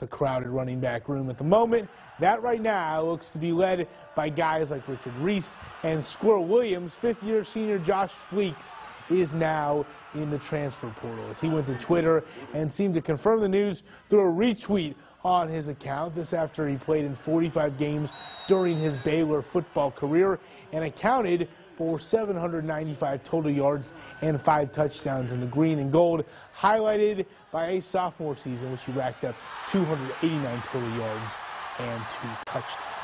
the crowded running back room at the moment. That right now looks to be led by guys like Richard Reese and Sqwirl Williams. Fifth year senior Josh Fleeks is now in the transfer portal as he went to Twitter and seemed to confirm the news through a retweet on his account. This after he played in 45 games during his Baylor football career and accounted for 795 total yards and five touchdowns in the green and gold, highlighted by a sophomore season, which he racked up 289 total yards and two touchdowns.